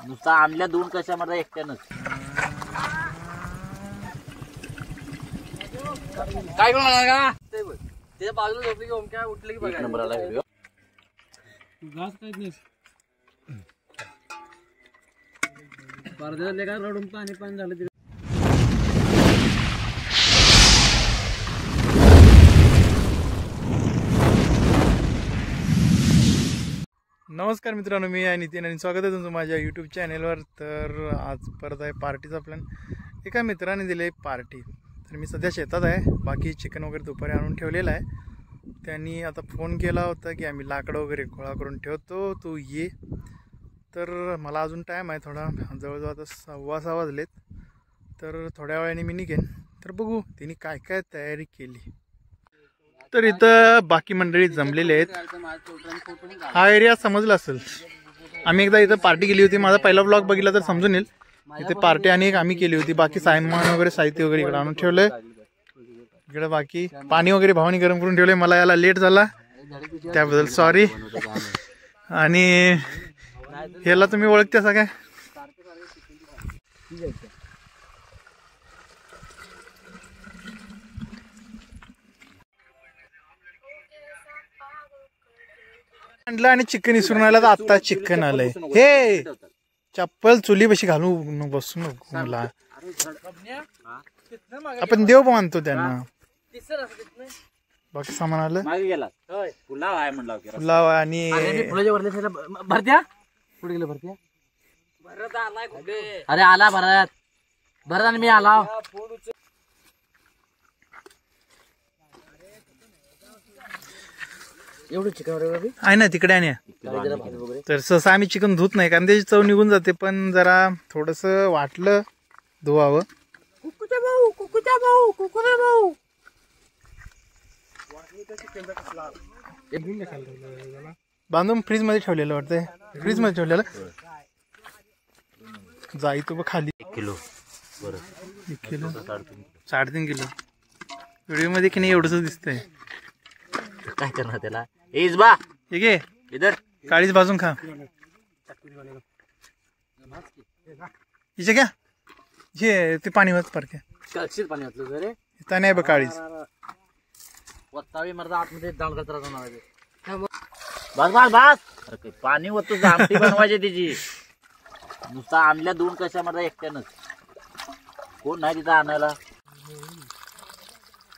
नुसता आणल्या दोन कशा मला एकट्यानंच. काय करू नका का ते बघ त्याच्या बाजूला झोपली की ओमक्या उठलं की बघा नंबर आला व्हिडिओ घास काहीच नाही परदेशातले काय रडून पाणी पाणी झालं नमस्कार मित्रांनो मी आहे नितीन आणि स्वागत आहे तुमचं माझ्या यूट्यूब चॅनेलवर तर आज परत आहे पार्टीचा प्लॅन एका मित्राने दिले पार्टी तर मी सध्या शेतात आहे. बाकी चिकन वगैरे दुपारी आणून ठेवलेलं आहे. त्यांनी आता फोन केला होता की आम्ही लाकडं वगैरे गोळा करून ठेवतो. तू ये. तर मला अजून टाईम आहे थोडा. जवळजवळ आता सव्वा सहा वाजलेत. तर थोड्या वेळाने मी निघेन. तर बघू तिने काय काय तयारी केली. तर इथं बाकी मंडळी जमलेले आहेत. हा एरिया समजला असेल. आम्ही एकदा इथं पार्टी केली होती. माझा पहिला ब्लॉग बघितला तर समजून येईल. इथे पार्टी आणि एक आम्ही केली होती. बाकी सायमान वगैरे साहित्य वगैरे इकडे आणून ठेवलंय. इकडे बाकी पाणी वगैरे भावानी गरम करून ठेवलंय. मला याला लेट झाला. त्याबद्दल सॉरी आणि ह्याला तुम्ही ओळखते काय? आणलं आणि चिकन विसरून आलं तर आता चिकन आलंय. हे! चप्पल चुली बशी घालू न बसू नको मला. आपण देव आणतो त्यांना. बाकी सामान आलं. मागे गेला. पुलाव आहे म्हणला की पुलाव आणि भरत्या? कुठे गेलं भरत्या? भरत आलाय अरे आला भरत. भरत आणि मी आला. एवढं चिकन वगैरे आहे ना तिकडे ना तर सहसा आम्ही चिकन धुत नाही कारण त्याची चव निघून जाते पण जरा थोडस वाटलं धुवावं. कुकुचा भाऊ कुकुचा भाऊ कुकुचा भाऊ. बांधून फ्रीजमध्ये ठेवलेलं वाटतंय. फ्रीजमध्ये ठेवलेलं जाई तो खाली. एक किलो. बरं. एक किलो. साडेतीन किलो. व्हिडिओमध्ये की नाही एवढंच दिसतंय. काय करणार त्याला? एज बा। घे इधर। काळीच भाजून खा। हिचे घ्या हे ते पाणी वाच पारखे कक्षित पाणी घातलं रे। इथं नाही बघ काळीच वत्तावी मरदा आतमध्ये दाल कचरा जाणार आहे बस बस बस। अरे पाणी होतो आमटी बनवायची त्याची नुसता आणल्या दोन कशा मला एकट्यानंच। कोण नाही तिथं आणायला?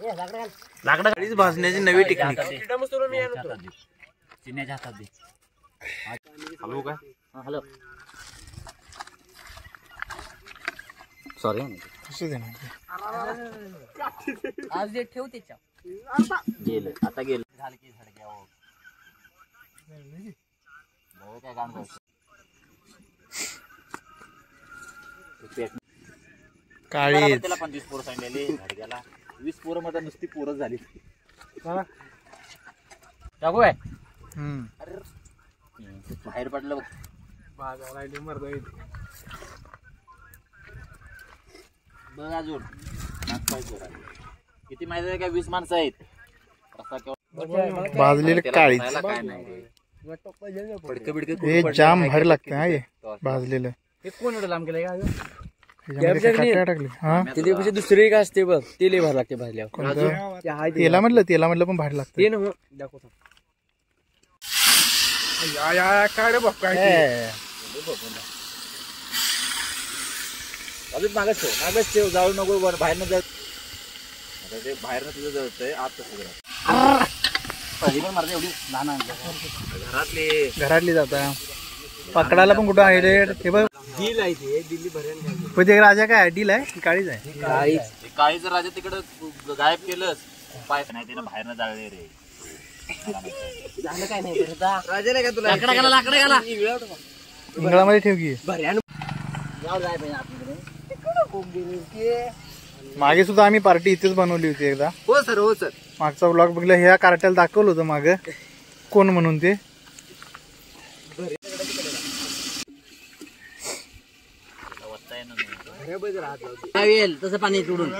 लाकडं भाजण्याची नवी टेक्निक चिन्याच्या हातात दे हॅलो काय हॅलो सॉरी आज जे ठेव त्याच्या गेलं आता गेलं झालं की झडक्या हो काय काम काळीच. त्याला पंचवीस पोरं सांगलेले झाडग्याला वीस पोरं मध्ये नुसती पोरं झाली. टाकू काय हम्म. हम्म, बाहेर पडलं बघ. बघ अजून. पाय. किती माहिती आहे का? वीस माणसं आहेत. रस्ता केव्हा- भाजलेलं काळीच. खायला काय नाही. बिडकं हे जाम भारी लागतं हा हे भाजलेलं हे कोण एवढं लांब केलंय का ह्याच्यामध्ये काय टाकलं टाकले? हा? ते कशी दुसरी काय असते बघ ते लय भार लागते भाजल्यावर ते. तेला म्हटलं तेला म्हटलं पण भारी लागतं. ते ना दाखवतो. अजून मागच ठेव मागच ठेव जाऊ नको वर बाहेरनं जाऊ आता ते बाहेरनं तुझं आत तसं जरा. पहिली पण मारते एवढी लहान घरातले. घरातली जाता. पकडायला पण कुठं आहे रे? ते बघ. दिल आहे ते दिल्ली भरण पण ते राजा काय डील आहे? काळीच आहे? ते काही जर राजा तिकडं गायब केलंस पाय नाही त्यानं बाहेरनं जाळले रे. झालं काय नाही राजा नाही का तुला? लाकडा घाला लाकडा घाला. इंगळामध्ये ठेव की. मागे सुद्धा आम्ही पार्टी इथेच बनवली होती एकदा. हो सर हो सर. मागचा ब्लॉग बघला ह्या कार्ट्याला दाखवलं होतं माग. कोण म्हणून ते? येईल तसं पाणी इकडून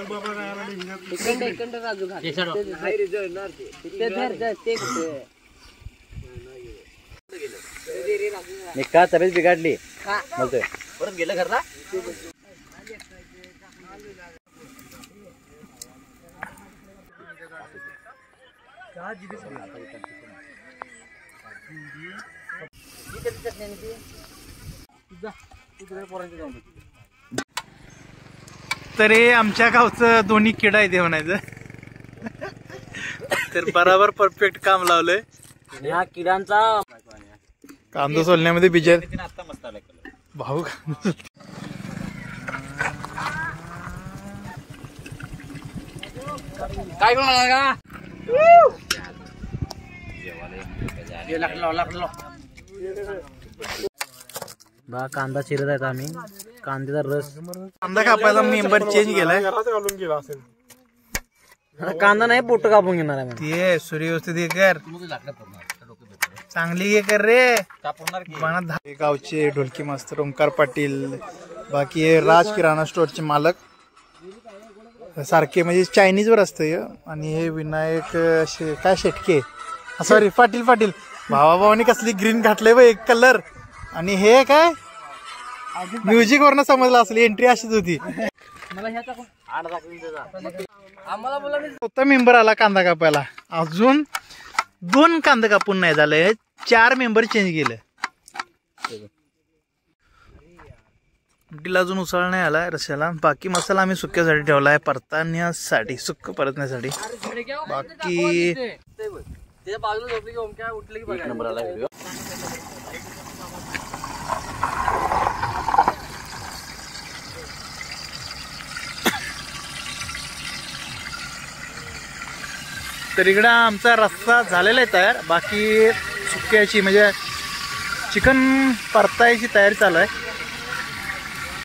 इकडं इकडं राजू घाल. ते धर, धर, ते. कुठे? का तब्येत बिघडली? बोलतोय. परत गेलं घरला? तर हे आमच्या गावचं दोन्ही किडा आहे ते म्हणायचं. तर बराबर परफेक्ट काम लावलंय. ह्या किडांचा कांदा सोलण्यामध्ये कलर भाऊ काय करू का बा कांदा चिरत आहेत आम्ही. कांद्याचा रस. कांदा कापायचा मेंबर चेंज केलाय. कांदा नाही पोट कापून घेणार आहे ते सूर्य व्यवस्थित हे कर. चांगली हे कर रे. मनात हे गावचे ढोलकी मास्तर ओंकार पाटील बाकी हे राज किराणा स्टोअरचे मालक. सारखे म्हणजे चायनीज वर असतं हे. आणि हे विनायक काय शेटके? सॉरी पाटील पाटील. भावा भावानी कसली ग्रीन घातलंय बघ एक कलर आणि हे काय? म्युझिक वरनं समजलं असली एंट्री अशीच होती. आम्हाला बोला चौथा मेंबर आला कांदा कापायला. अजून दोन कांदा कापून नाही झालंय चार मेंबर चेंज केलं. अजून उसळ नाही आला रस्याला. बाकी मसाला आम्ही सुक्यासाठी ठेवलाय परताण्यासाठी सुक्क परतण्यासाठी. बाकी त्याच्या बाजूला झोपली की ओमक्या उठले की बघा नंबर आला व्हिडिओ तर इकडं आमचा रस्सा झालेला आहे तयार. बाकी सुक्याची म्हणजे चिकन परतायची तयारी चालू आहे.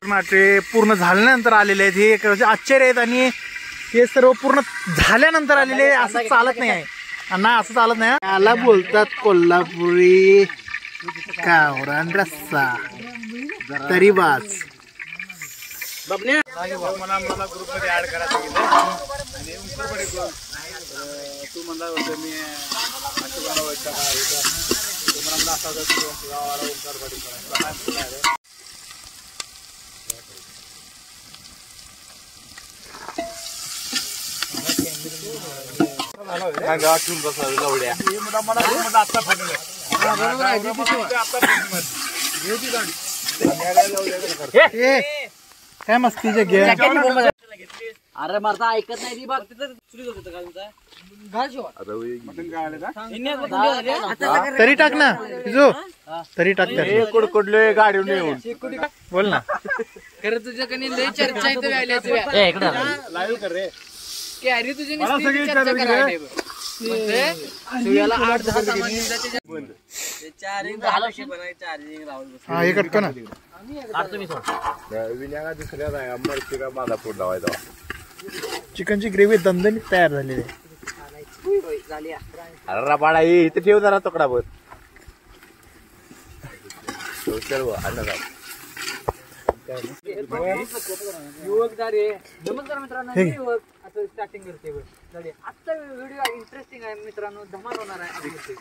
माटे पूर्ण झाल्यानंतर आलेले आहेत. हे एक म्हणजे आश्चर्य आहेत आणि हे सर्व पूर्ण झाल्यानंतर आलेले. असं चालत नाही आहे. अण्णा असं चालत नाही याला बोलतात कोल्हापुरी गावरान रस्सा. तरी बाज मला मला ग्रुपमध्ये ऍड करा तू म्हणला होतं मी अशोकाला व्हायचा का तो म्हणला असा होता की गावाला ओंकार पाटील करायचा. तुला काय म्हणलं आहे ठेवून बसला लवड्या ए, काय मस्तीचे घे अरे मारता ऐकत नाही ती बघ. तरी टाक ना. जो तरी टाक त्यात. कुडकुडलोय गाडीवर येऊन. बोल ना. खरं तुझ्या कनी लय चर्चा इथं ए, इकडे आला. कॅरी तुझी नुसती चर्चा करायला म्हणजे आठ दहा सामान चार्जिंग चार्जिंग. हा हे करतो ना. काढतो मी सोड. विण्याला दुसऱ्या नाही. मरची का माझा फोन लावायचा चिकनची ग्रेव्ही दणदणीत तयार झालेली आहे अरे रबाडा ये इथे ठेव जरा तुकडा भर. युवकदार आहे नमस्कार मित्रांनो मी युवक असं स्टार्टिंग करते बघ. चालेल. आजचा व्हिडिओ इंटरेस्टिंग आहे मित्रांनो धमाल होणार आहे.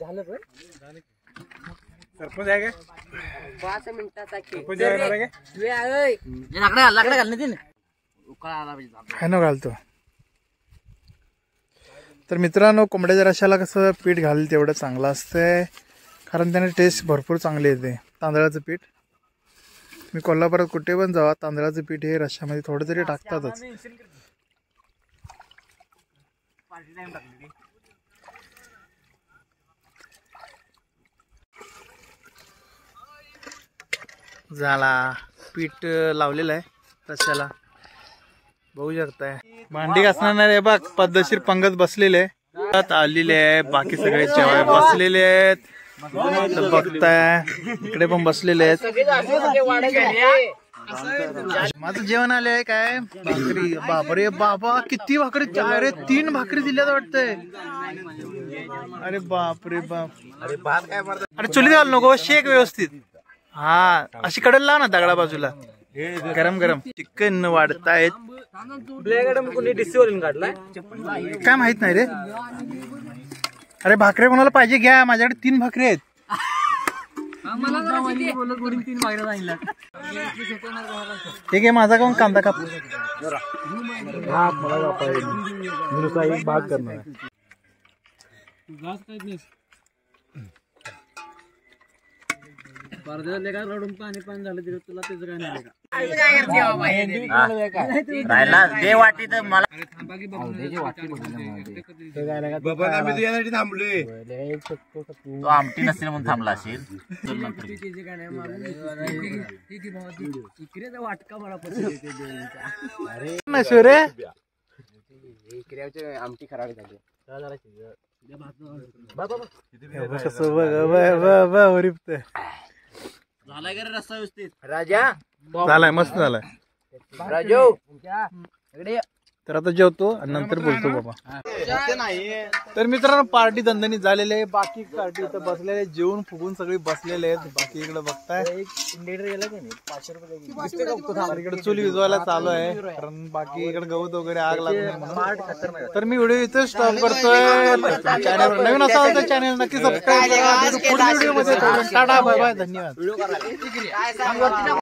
झालं पण सरपंच आहे काय? पाच मिनिटाचा सरपंच येणार आहे काय? वे आहे. हे लाकडं घाल, लाकडं घाल ना तीन. उकाळा आला पाहिजे आपल्याला. है ना घालतो. तर मित्रांनो कोंबड्याच्या रशाला कसं पीठ घालेल तेवढं चांगलं असतंय. कारण त्याने टेस्ट भरपूर चांगली येते. तांदळाचं पीठ. मी कोल्हापुरात कुठे पण जावा तांदळाचं पीठ हे रशामध्ये थोडं तरी टाकतातच. झाला. पीठ लावलेलं आहे रस्त्याला बघू शकताय. भांडी घासणार आहे बघ पद्धतशीर पंगत बसलेले आहे आलेले आहे बाकी सगळे जेवाय बसलेले आहेत. बघताय इकडे पण बसलेले आहेत. माझं जेवण आले आहे काय? भाकरी. बापरे बाबा किती भाकरी अरे तीन भाकरी दिल्यात वाटतंय. अरे बापरे बाप. अरे भात काय अरे चुलीत घाल नको शेक व्यवस्थित. हा अशी कडल लाव ना दगडा बाजूला. गरम गरम. चिकन वाढतायत. कोणी काय माहीत नाही रे. अरे भाकऱ्या कोणाला पाहिजे? घ्या माझ्याकडे तीन भाकरी आहेत. ठीक आहे माझा काऊन कांदा काप. भाग करणार रडून पाणी पाणी झालं तिथे तुला त्याचं काय नाही राहिला दे वाटी तर मला तो. आमटी नसेल म्हणून थांबला असेल. नंतर घे. नसू रे कसं बघ बघ बघ बघ वरीपतंय. झालाय का रे रस्ता व्यवस्थित? झालाय मस्त झालाय. राजू? तर आता जेवतो आणि नंतर बोलतो बाबा. तर मित्रांनो पार्टी दणदणीत झालेली आहे. बाकी पार्टी इथं बसलेले. जेवून फुगून सगळी बसलेले आहेत. बाकी इकडे बघताय. इकडे चुली विजवायला चालू आहे. कारण बाकी इकडे गवत वगैरे आग लागू नये म्हणून. तर मी व्हिडिओ इथे स्टॉप करतोय. चॅनल नवीन असाल तर चॅनल नक्की सबस्क्राईब करा. पुढील व्हिडिओमध्ये. टाटा बाय बाय धन्यवाद.